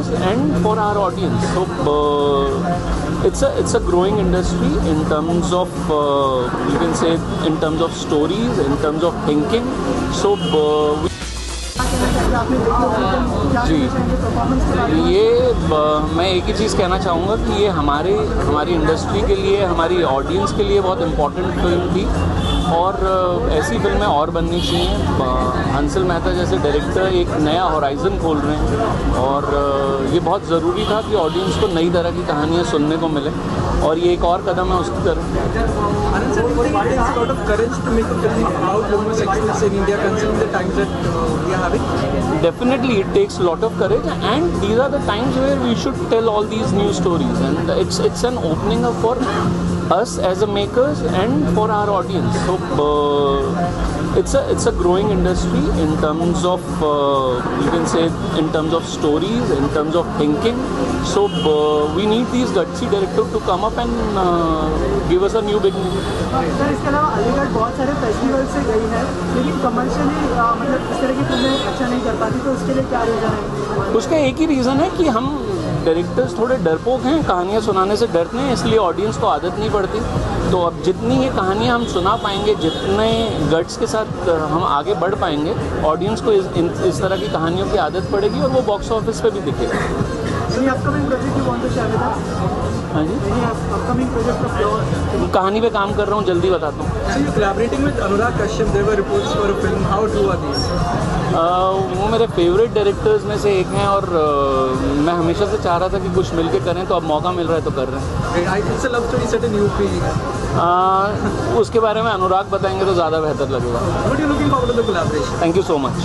makers and for our audience. So uh, it's a it's a growing industry in terms of uh, you can say in terms of stories, in terms of thinking. So uh, we जी ये मैं एक ही चीज़ कहना चाहूँगा कि ये हमारे हमारी industry के लिए हमारी ऑडियंस के लिए बहुत इम्पोर्टेंट फ़िल्म थी और ऐसी फ़िल्में और बननी चाहिए हंसल मेहता जैसे डायरेक्टर एक नया होराइजन खोल रहे हैं और अ, ये बहुत ज़रूरी था कि ऑडियंस को नई तरह की कहानियाँ सुनने को मिले। और ये एक और कदम है उसकी तरफ़। Definitely it takes lot of courage and these are the times where we should tell all these new stories and it's it's an opening up for us as a makers and for our audience so it's a it's a growing industry in terms of uh, you can say in terms of stories in terms of thinking so uh, we need these gutsy director to come up and uh, give us a new beginning sir इसके अलावा अलीगढ़ बहुत सारे festival से गई है लेकिन commercially मतलब इस तरह की फ़िल्में अच्छा नहीं कर पाती तो उसके लिए क्या रीज़न है उसका एक ही रीज़न है कि हम डायरेक्टर्स थोड़े डरपोक हैं कहानियाँ सुनाने से डरते हैं इसलिए ऑडियंस को आदत नहीं पड़ती। तो अब जितनी ये कहानियाँ हम सुना पाएँगे जितने गट्स के साथ हम आगे बढ़ पाएँगे ऑडियंस को इस, इस तरह की कहानियों की आदत पड़ेगी और वो बॉक्स ऑफ़िस पर भी दिखेगा। हाँ जी कहानी पे काम कर रहा हूँ जल्दी बताता हूँ So you're collaborating with Anurag Kashyap. There were reports for a film. How true are these? अ, वो मेरे फेवरेट डायरेक्टर्स में से एक हैं और अ, मैं हमेशा से चाह रहा था कि कुछ मिलके करें तो अब मौका मिल रहा है तो कर रहे हैं उसके बारे में अनुराग बताएँगे तो ज़्यादा बेहतर लगेगा? Thank you so much